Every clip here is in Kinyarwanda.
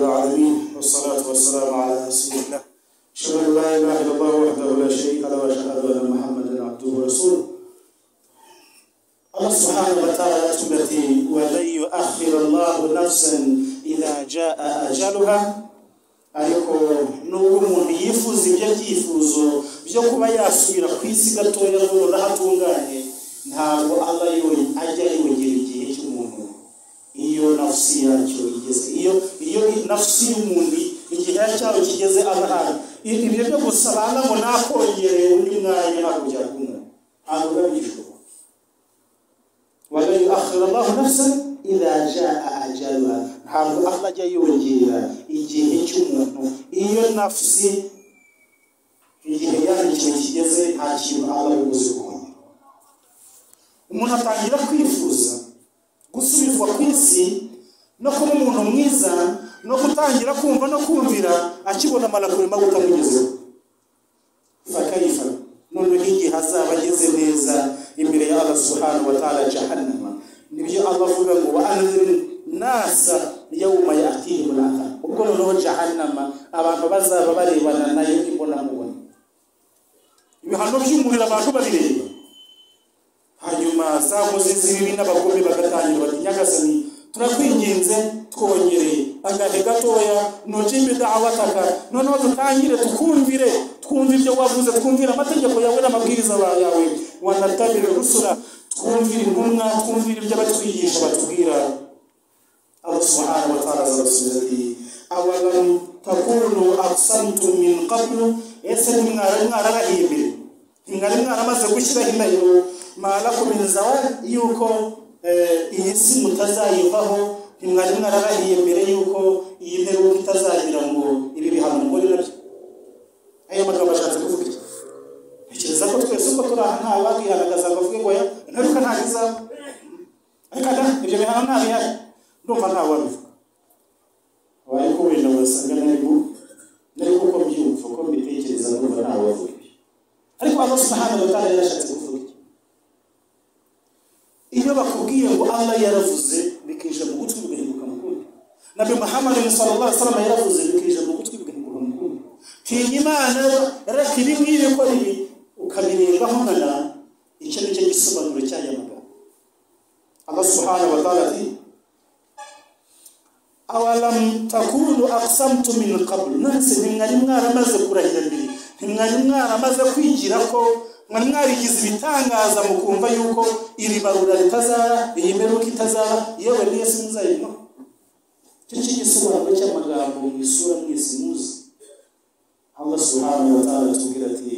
العالمين والصلاة والسلام على رسول الله. أشهد أن لا إله إلا الله وحده لا شريك له وأشهد أن محمدا عبده ورسوله. الله سبحانه وتعالى تبتي ولن يؤخر الله نفسا إذا جاء أجلها. Ariko nubwo umuntu yifuza ibyo byifuzo byo kuba yasubira ku isi gatoya ngo hatunganye ntabwo aba ajya yongera igihe cy'umuntu iyo nafsi yacyo igeze iyo iyo nafsi y'umuntu igihe cyayo kigeze amahanga ibyo byo gusaba ngo nakongereye undi mwanya ntabwo byakunda ntabwo biba bishoboka wala yuakhira allahu nafsan idha jaa ajaluha ntabwo allah ajya yongera igihe cy'umuntu iyo nafsi igihe yandikiwe kigeze nta kintu aba abuze kongera umuntu atangira kwifuza gusubizwa ku isi no kuba umuntu mwiza no gutangira kumva no kumvira akibona amalakure maguta amugezeho fakayifa noneho igihe azaba ageze neza imbere ya Allah subhanahu wa ta'ala jahannama. Nibyo Allah avuga ngo wa anzir nasa yawma yatihim al ubwo noneho jahannama abantu bazaba barebana na yo imbona mubona ibihano by'umuriro abantu babireba hanyuma za nkozi z'ibibi n'abagome bagatangira bati nyagasani turakwinginze twongereye agahe gatoya nujimbe da'awataka. Noneho dutangire tukumvire. Twumve ibyo wavuze twumvire amategeko yawe n'amabwiriza yawe. Wanatabire rusura twumvire intumwa twumvire ibyo abatwigisha batubwira. Allah subhanahu wa ta'ala azabasubiza ati awalam takunu aqsamtum min qablu. Ese ntimwari mwararahiye mbere ntimwari mwaramaze gushyiraho indahiro malakum min zawad yuko iyi si mutazayivaho ntimwari mwararahiye mbere yuko iyi mperuka itazagira ngo ibi bihano muri na byo ayo magambo ashatse kuvuga iki? Ntekereza ko twese uko turi aha ntawe wakihanagaza ngo avuge ngo imperuka ntabwo izaba ariko da ibyo bihano nta bihari. Ndumva ntawe wabivuga waye ko wenda wasanga nari kuko mbyumva ko mbitekereza ndumva ntawe wavuga ariko Allah subhanahu wa ta'ala yarashatse kuvuga Allah yaravuze bikije mu gutwi bigahinduka mu kundi nabi Muhammad sallallahu alaihi wasallam yaravuze bikije mu gutwi bigahinduka mu kundi tinya imana reka ibi ngibi ko ibi ukabirengaho nkana icyo ni cyo gisobanuro cy'aya magambo Allah subhanahu wa ta'ala ati awalam takunu aqsamtu min qabl nase ntimwari mwaramaze kurahira mbere ntimwari mwaramaze kwigira ko mwari mwarigize ibitangaza mu kumva yuko iri barura ritazaba iyi mperuka itazaba yewe n'iyesi muzayirimo icyo cyo gisobanuro cy'amagambo mu isura mwese muzi. Allah subhanahu wa ta'ala atubwira ati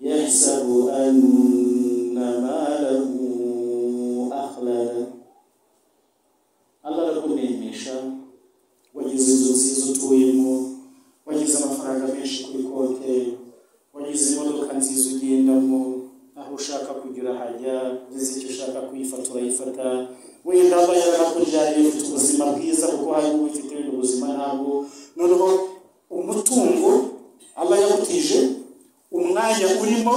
yahsabu anna malahu akhlada Allah arakunemesha wagize inzu nziza utuyemo wagize amafaranga menshi kuri konti. Ugendamo aho ushaka kugira hajya ugeze icyo ushaka kuyifata urayifata wenda aba yarakujyanye ufite ubuzima bwiza kuko hari ubifite wenda ubuzima ntabwo. Noneho umutungo aba yagutije umwanya urimo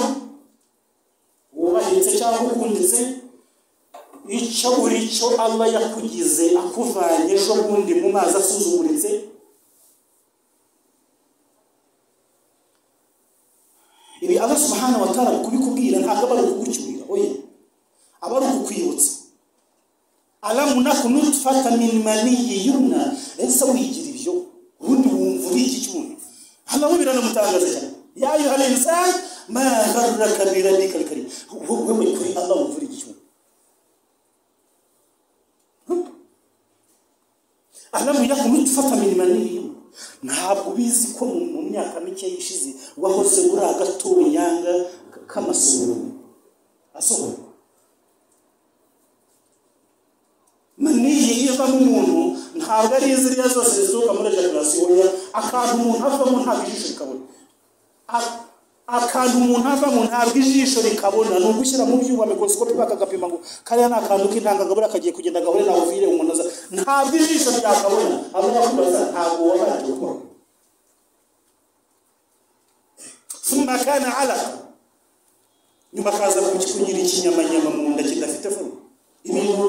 wubahitse cyangwa ukunditse icyo uri cyo aba yakugize akuvanye ejo bundi mu mazi asuzuguritse Allah subhanahu wa ta'ala kubikubwira ntabwo aba ari ukugucyurira oya aba ari ukukwibutsa alamu naku nutfata min maniyi yumna ese wigira ibyo ubundi wumva uri iki cyumuntu hano biranamutangaza cyane ya ayuha linsan ma gharraka bi rabbika alkarim wowe kuri Allah wumva uri iki cyumuntu alamu yaku nutfata min maniyi ntabwo ubizi ko mu myaka mike yishize wahoze uri agatonyanga k'amasohoro asohora maniyi ivamo umuntu ntabwo ari ziriya zose zituruka muri ejaculasiyo ya akantu umuntu avamo ntabwo ijisho rikabona. Akantu umuntu avamo ntabwo ijisho rikabona ni ugushyira mu byuma mikorosikopi bakagapima ngo kariya ni akantu k'intangangabura kagiye kugenda gahure nawe uvire umuntu aza ntabwo ijisho ryakabona. Aba yakubaza ntabwo wabanje gukora summa kana alaka nyuma akaza kugira ikinyamanyama mu nda kidafite forume ibintu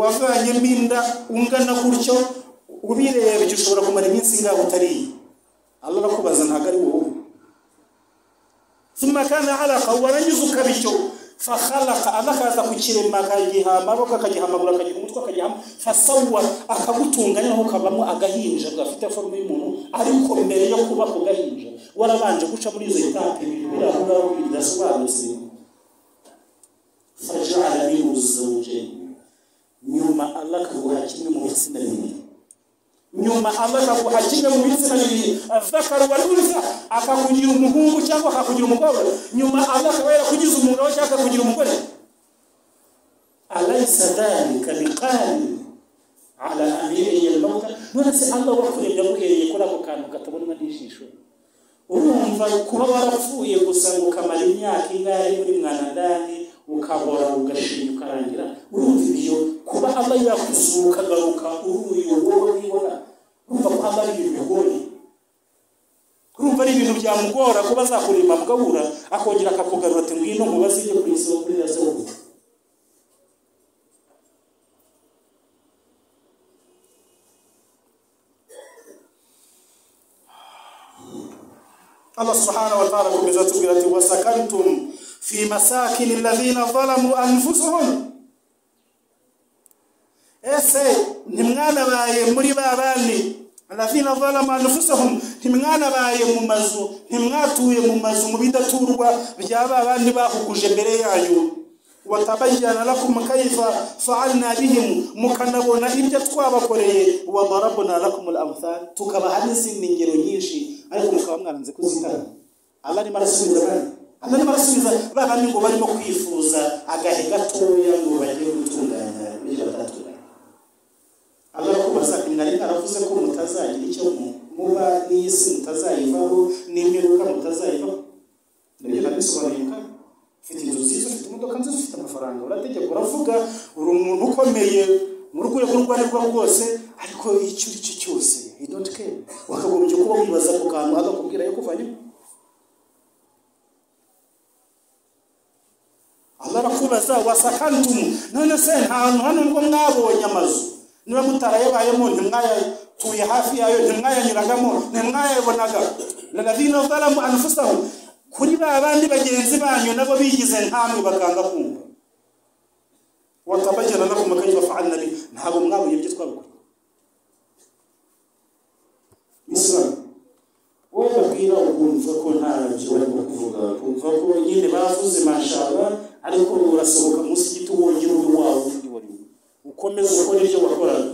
wavanyemo inda ungana gutyo ubirebye ushobora kumara iminsi ingahe utariye. Arakubaza ntabwo ari wowe. Thumma kana alaqa warangiza ukaba icyo fakhalaqa Allah akaza kukirema akagiha amaboko akagiha amaguru akagiha umutwe akagiha fasawwa akagutunganya naho kavamo agahinja. Gafite forume y'umuntu ariko mbere yo kuba ako gahinja. Warabanje guca muri izo etape ibintu ngaho bidasobanutse fajala minhu zawjayn. Nyuma Allah akaguha kimwe mu bitsina bibiri nyuma Allah akaguha kimwe mu bitsina bibiri azakaru wal unsa akakugira umuhungu cyangwa akakugira umukobwa. Nyuma Allah akaba yarakugize umugabo cyangwa akakugira umugore. Alaysa dhalika biqali ala an yuhyiya al-mauta none se Allah wakuremye aguhereye kuri ako kantu katabonwa n'ijisho. Urumva kuba warapfuye gusa ngo ukamara imyaka ingahe muri mwanandani ukabora ugashinya ukarangira. Urumva ibyo? Kuba Allah yakusuka agaruka uri uyu wowe wibona urumva ko ibintu urumva ari ibintu byamugora kuba azakurima mugabura akongera akakugarura ati ngwino mubaze ibyo ku isi wo kuri yaseho Allah subhanahu wa ta'ala akomeza atubwira ati wasakantum fi masakini alladhina zalamu anfusahum ese ntimwanabaye muri ba bandi. Alladhina zalamu anfusahum ntimwanabaye mu mazu ntimwatuye mu mazu mu bidaturwa bya ba bandi bahuguje mbere yanyu. Watabayyana lakum kayfa fa'alna bihim mukanabona ibyo twabakoreye. Wa darabna lakum al-amthal tukabaha n'izindi ngero nyinshi. Ariko mukaba mwaranze kuzitara Allah arimo arasubiza bane Allah arimo arasubiza ba bandi ngo barimo kwifuza agahe gatoya ngo bagiye gutunganya ibyo batatunganya Allah arakubaza ati mwari mwaravuze ko mutazagira icyo muba n'isi mutazayivaho n'imperuka mutazayivaho. Nibyo nabisobanuye kandi ufite inzu nziza ufite imodoka nziza ufite amafaranga. Urategeka uravuga uri umuntu ukomeye mu rwego urwo ari rwo rwose ariko icyo uri cyo cyose don't care. Wakagombye kuba wibaza ku kantu agakubwira yo kuvanyemo Allah arakubaza wasakantumu none se nta hantu hano ngo mwabonye amazu? Niba mutarayabayemo ntimwayatuye hafi yayo ntimwayanyuragamo ntimwayabonaga lalazina zalamu anfusahum kuri ba bandi bagenzi banyu nabo bigize ntamwe bakanga kumva. Watabagena no kumakayi bafa'alna bi ntabwo mwabonye ibyo twabukora Islam wowe babwira ukumva ko ntabyo barimo kuvuga ukumva ko nyine bavuze mashallah ariko urasohoka munsi y'igiti wongera uri wawe undi wari ukomeza ukora ibyo wakoraga.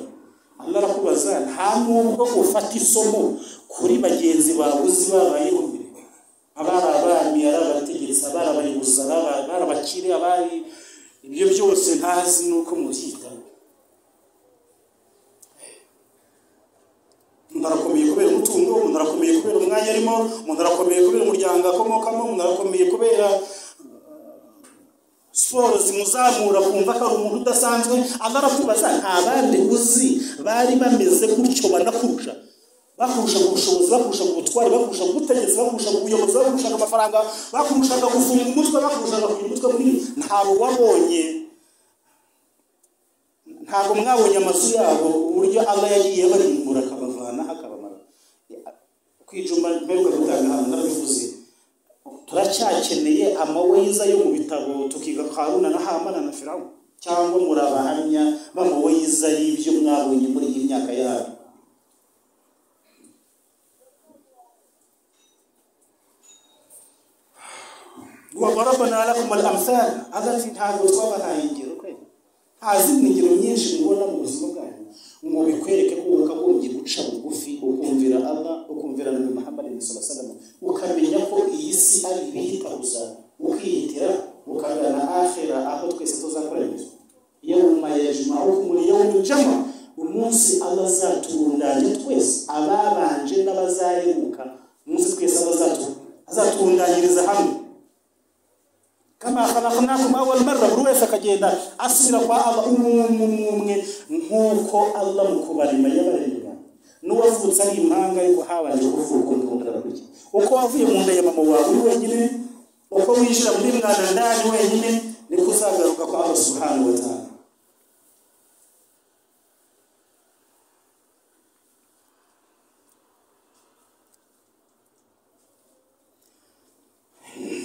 Allah arakubaza nta nubwo ufata isomo kuri bagenzi bawe uzi babayeho mbere. Abari abami ari abategetsi abari abayobozi abari abakire abari ibyo byose ntazi nuko mubyita umuntu arakomeye kubera umutungo umuntu arakomeye kubera umwanya arimo umuntu arakomeye kubera umuryango akomokamo umuntu arakomeye kubera siporo zimuzamura kumva ko ari umuntu udasanzwe aba arakubaza nta uzi bari bameze gutyo banakurusha. Bakurusha ubushobozi bakurusha ubutwari bakurusha ubutegetsi bakurusha ubuyobozi bakurusha amafaranga bakurushaga gufunga umutwe bakurushaga kugira umutwe munini. Ntabwo wabonye ntabwo mwabonye amazu yabo uburyo aba yagiye barimbura akabavana akabamara. Ku ijumba mperuka gutanga hano narabivuze. Turacyakeneye amaweyiza yo mu bitabo tukiga haruna na hamana na firawu cyangwa muri abahamya b'amaweyiza y'ibyo mwabonye muri iyi myaka yabo. Wadarabana lakum al-amthal agati ntabwo twabahaye ingero kwe. Nta zindi nyinshi mubona mu buzima bwanyu ngo bikwereke ko wakagombye guca bugufi ukumvira Allah ukumvira Nabi Muhammad sallallahu ukamenya ko iyi si ari ibihitaruza ukihitira ukagana akhira aho twese tuzakoranyirizwa yawma yajma'ukum yawm jama umunsi Allah azatundanya twese ababanje n'abazaheruka umunsi twese azatundanyiriza hamwe. Kama khalaqnakum awwal marra buri wese akagenda asubira kwa Allah umwe ko allah mu kubarema yabaremye n'uwavutse ari impanga yuko habanje kuvuka undi undi arakurya uko wavuye mu nda ya mama wawe uri wenyine uko wishyira muri mwana ndani wenyine niko uzagaruka kwa allah subhanahu wa ta'ala.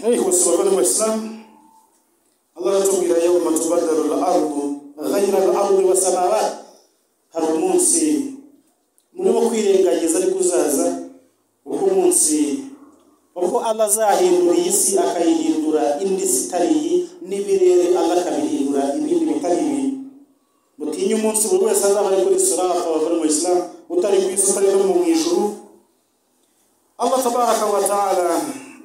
Hey, what's up, everyone? Allah azahindura iyi si akayihindura indi si itari iyi n'ibirere Allah akabihindura ibindi bitari ibi mutinye umunsi buri wese azaba ari kuri sirata abavana mu isilamu utari ku isi utari no mu ijuru. Allah tabaraka wa ta'ala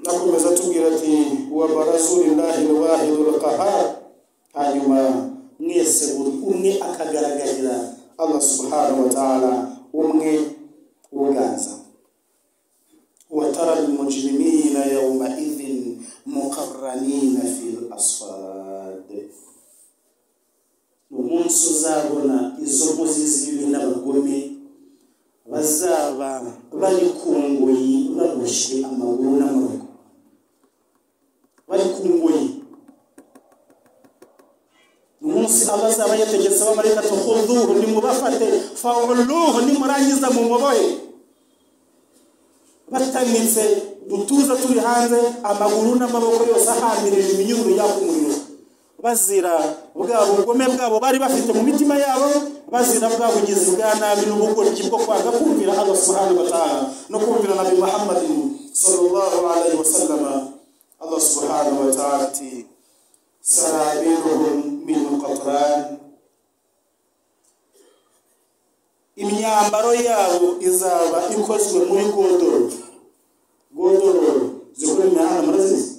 akomeza atubwira ati wa barasulillahi alwahidul qahar hanyuma mwese buri umwe akagaragarira Allah subhanahu wa ta'ala umwe uganza muqarranina fil asfad umunsi uzabona izo nkozi z'ibibi n'abagome bazaba bari ku ngoyi baboshye amaguru n'amaboko bari ku ngoyi umunsi abazaba yategetse abamarayika tuhuduhu nimubafate fawuluhu nimurangiza mumubohe batamitse dutuza turi hanze amaguru n'amaboko yose ahamirije iminyururu yaka umuriro bazira bwa bugome bwabo bari bafite mu mitima yabo bazira bwa bugizi bwa nabi n'ubugoryi bwo kwanga kumvira Allah subhanahu wa ta'ala no kumvira nabi Muhammadin sallallahu alaihi wasallam Allah subhanahu wa ta'ala ati min qatran. Imyambaro yabo izaba ikozwe muri godoro godoro zikora imihanda murazizi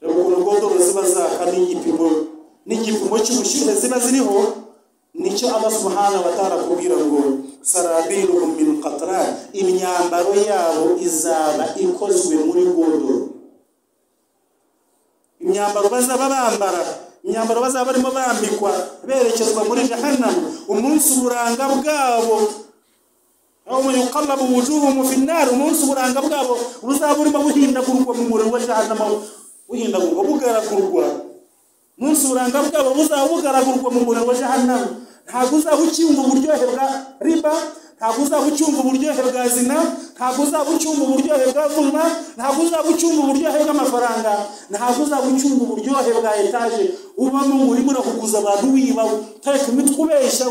reba ukuntu godoro ziba zaka n'igipimo n'igipimo ziriho ni cyo Allah subhanahu wa ta'ala akubwira ngo sarabiruhum min qatran imyambaro yabo izaba ikozwe muri godoro imyambaro bazaba bambara imyambaro bazaba barimo bambikwa berekezwa muri jahannam. Umunsi uburanga bwabo yawma yuqallabu wujuhum fi nnar umunsi uburanga bwabo buzaba burimo buhindagurwa mu muriro wa jahannam buhindagurwa bugaragurwa umunsi uburanga bwabo buzaba bugaragurwa mu muriro wa jahannam ntabwo uzaba ucyumva uburyohe bwa riba ntabwo uzaba ucyumva uburyohe bwa zina ntabwo uzaba ucyumva uburyohe bwa vulma ntabwo uzaba ucyumva uburyohe bw'amafaranga ntabwo uzaba ucyumva uburyohe bwa etaje ubamo urimo urakuguza abantu wiba utareka imitwe ubeshya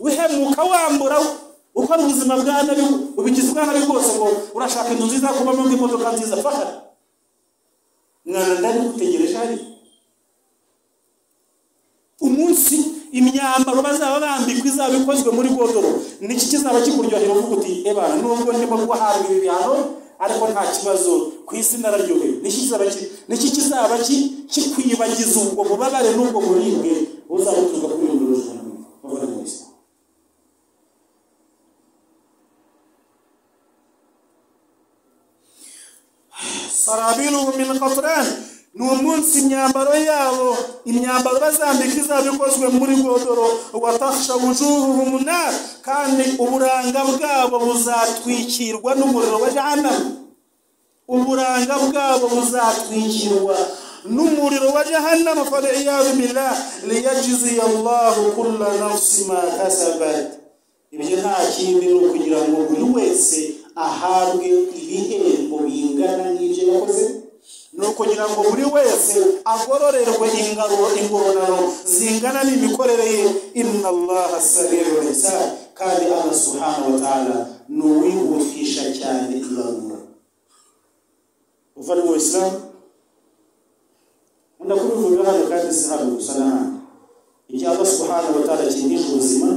uhemuka wambura ukora ubuzima bwa nabi ubigize bwa nabi bwose ngo urashaka inzu nziza kubamo imodoka nziza fahara mwana ndari gutegereje hari umunsi imyambaro bazaba bambikwa izaba ikozwe muri godoro. Niki kizaba kikuryohera uvuga uti ebana nubwo ndimo guhabwa ibi bihano ariko nta kibazo ku isi nararyohewe. Niki kizaba kikwibagiza ubwo bubabare n'ubwo buribwe buzaba buturuka kuri iyo ndoro bavana mu isi sarabiruhu min qatran umunsi imyambaro yabo imyambaro bazambika izaba ikozwe muri godoro watasha wujuhuhum nar kandi uburanga bwabo buzatwikirwa n'umuriro wa jahannam uburanga bwabo buzatwikirwa n'umuriro wa jahannam faliyadu billah liyajziya allahu kulla nafsi ma kasabat. Ibyo nta kindi ni ukugira ngo buri wese ahabwe ibihembo bingana n'ibyo yakoze. Ni ukugira ngo buri wese agororerwe ingororano zingana n'imikorere ye. Inna allaha sabiru hisab. Kandi allah subhanahu wa ta'ala ni uwihutisha cyane ibarura uva mu isilamu nkunda kubivuga hano kandi si hano gusa n'ahandi icyo allah subhanahu wa ta'ala ubuzima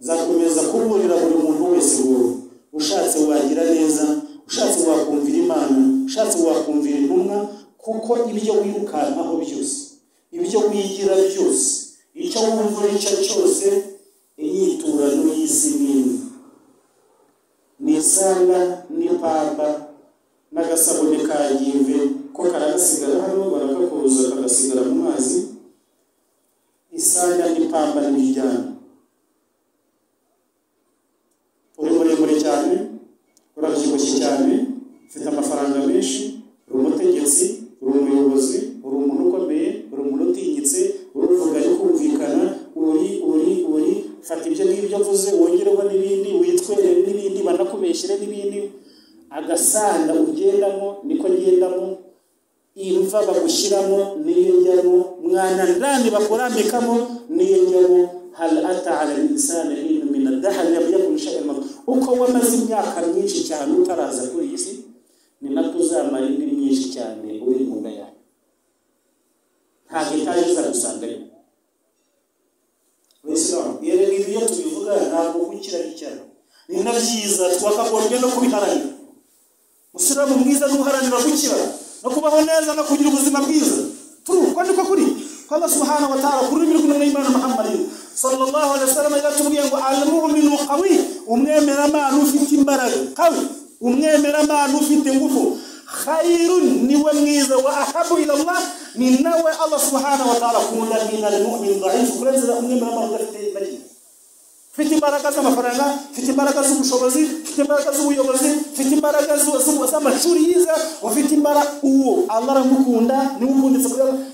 zakomeza kuburira buri muntu wese ngo ushatse wagira neza ushatse wakumvira imana ushatse wakumvira intumwa kuko ibyo wirukankaho byose ibyo wigira byose icyo wumva icyo cyose inyiturano y'isi nini ni isanga n'ipamba n'agasabune ka yive ko karagasigara hano barakakuruza kagasigara mu mazi isanga n'ipamba n'ibijyana uri muremure cyane urabyibushye cyane ufite amafaranga menshi uri umutegetsi uri umuyobozi uri umuntu ukomeye uri umuntu utinyitse uruvuga ari kumvikana uri uri uri fata ibyo ngibyo mvuze wongereho n'ibindi witwerere n'ibindi banakubeshyire n'ibindi agasanda ugendamo niko ngendamo imva bagushyiramo niyo njyamo mwana ndani bakurambikamo niyo njyamo hal ata ala linsani hinu min adahari lam yakun shay'an madhkura uko wamaze imyaka myinshi cyane utaraza kuri iyi si ni nako uzamara indi myinshi cyane uri mu nda yawe. Ntabwo itaje izagusangayo rero ibi iyo tubivuga ntabwo gukira icyaha ni na byiza twakagombye no kubiharanira. Musilamu mwiza n'uharanira gukira no kubaho neza no kugira ubuzima bwiza turu uko niko kuri ko Allah subhanahu wa ta'ala kuri rurimi rw'Imana Muhammadin sallallahu alaihi wasallam yaratubwiye ngo al-mu'minu qawi umwemera mana ufite imbaraga qawi umwemera mana ufite ngufu khairun niwe mwiza wa ahabu ila Allah ni nawe Allah subhanahu wa ta'ala kunda min al-mu'min dha'if kurenza umwemera mana udafite imbaraga mfite imbaraga z'amafaranga mfite imbaraga z'ubushobozi mfite imbaraga z'ubuyobozi mfite imbaraga z'amashuri yiza ufite imbaraga uwo. Allah aramukunda ni we ukunditse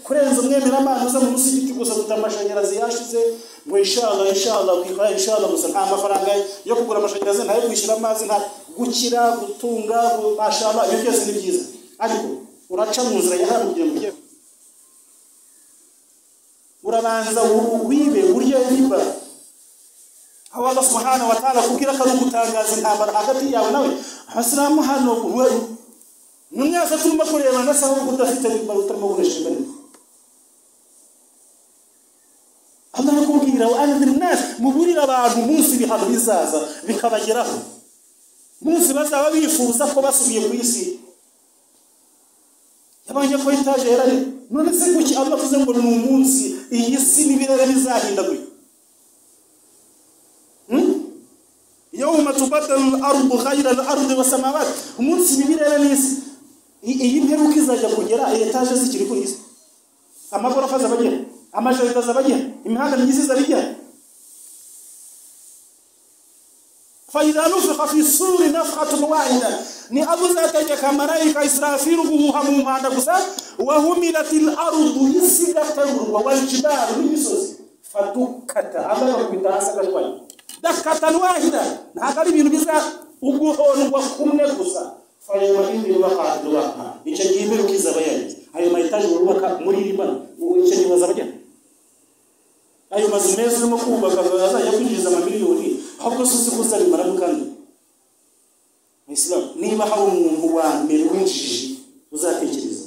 kurenza umwemeramana uza mu musigiti gusa dufite amashanyarazi yashize. Ngo inshallah inshallah kwikora inshallah gusa nta mafaranga yo kugura amashanyarazi ntayo kwishyura amazi nta gukira gutunga mashallah ibyo byose ni byiza. Ariko uraca mu nzira ya hano kugira ngo ujye urabanza wibe urye riba هو الله سبحانه وتعالى كوكيلا كلام متعاجز الأمر أعتقد يا ولدي حسنا ما هنوك هو من يا سطر ما كل يوم الناس هم كده في تريب ما وتر ما ونش من الله كوكيلا وأنا من الناس. مبوري لا بعد موسى بهذا بيزاز بهذا جراح موسى بس لو بيفوز أفكار بس بيفوزي يبغى يفوز تاجر من سكوت الله فزم بالموسى يسني إيه بيدا بيزاز هندوي الأرض غير الأرض والسماوات. ومنس بيبير إلى نيس يجيب هيرو كيزا جاكو جرا يتاجه سيجري كو نيس أما غرفة زباجية أما شريطة زباجية إما هذا نيس زباجية فإذا نفخ في الصور نفخة واحدة نأبوزا تجا كمرايك إسرافير بوها موما نفسا وهملت الأرض يسيقا تغرب والجبار يسوس فتوكتا أما لو كنت أسكت dakatan wahida ntabwo ari ibintu biza uguhondwa kumwe gusa. Fayoma indi waqa'at waqa icyo gihe imperuka izaba yageze ayo mayetaje wubaka muri libana icyo gihe bazabajya ayo mazu meza urimo kubaka azajya kwinjiza amamiliyoni ahubwo si uzi ko uzabimara kandi. Niba hari umuntu wa mbere w'injiji uzatekereza.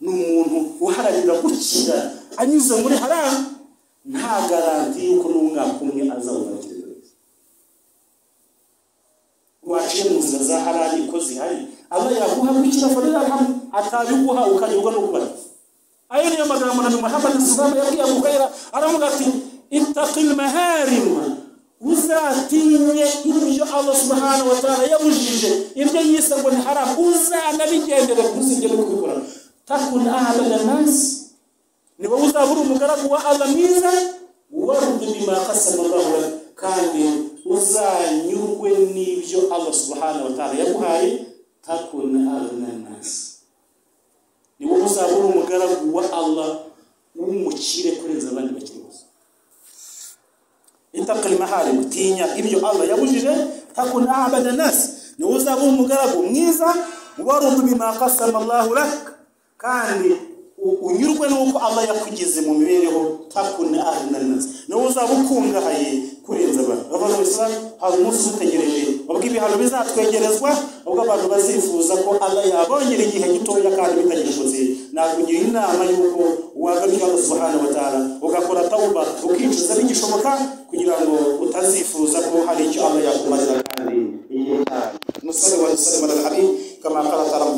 Ni umuntu uharanira gukira anyuze muri haramu nta garanti y'uko n'umwaka umwe azawubara za harari ko zihari aba yaguha gukira farira hamwe atabiguha ukanyurwa no kubara ayo niyo magambo na Muhammad sallallahu yabwiye Abu Hurairah aravuga ati ittaqil maharim uzatinye ibyo Allah subhanahu wa ta'ala yabujije ibyo yise ngo ni haram uzanabigendere ntuzigere kubikora takun ahbada nas ni wowe uzaba uri umugaragu wa Allah mwiza warudi bima qasama Allah lak kandi uzanyurwe n'ibyo Allah subhanahu wa ta'ala yaguhaye takun aghna nas. Ni wowe uzaba uri umugaragu wa Allah w'umukire kurenza abandi bakiri bose. Itakal maharim tinya ibyo Allah yabujije takun abada nas. Ni wowe uzaba uri umugaragu mwiza warudu bima qasama lak. Kandi unyurwe n'uko Allah yakugize mu mibereho takun aghna nas ni wowe uzaba ukungahaye kurenza abantu. Bavuga Islam hari umunsi utegereje. Ubwo ibihano bizatwegerezwa ubwo abantu bazifuza ko Allah yabongera igihe gitoya kandi bitagishobotse nakugira inama y'uko wagamira subhanahu wa ta'ala ugakora tauba ukicuza bigishoboka kugira ngo utazifuza ko hari icyo Allah yakumarira kandi igihe cyawe musale wa sallam ala habib kama qala ta'ala wa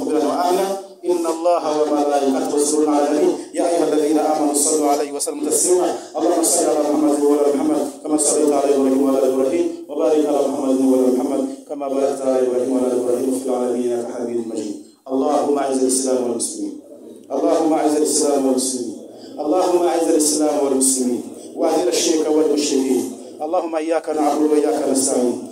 إن الله وملائكته يصلون على النبي. يا أيها الذين آمنوا صلوا عليه وسلموا تسليما. اللهم صل على محمد وعلى محمد كما صليت على إبراهيم وعلى إبراهيم وبارك على محمد وعلى محمد كما باركت على إبراهيم وعلى إبراهيم في العالمين إنك حميد مجيد. اللهم أعز الإسلام والمسلمين. اللهم أعز الإسلام والمسلمين. اللهم أعز الإسلام والمسلمين. وأذل الشرك والمشركين. اللهم إياك نعبد وإياك نستعين.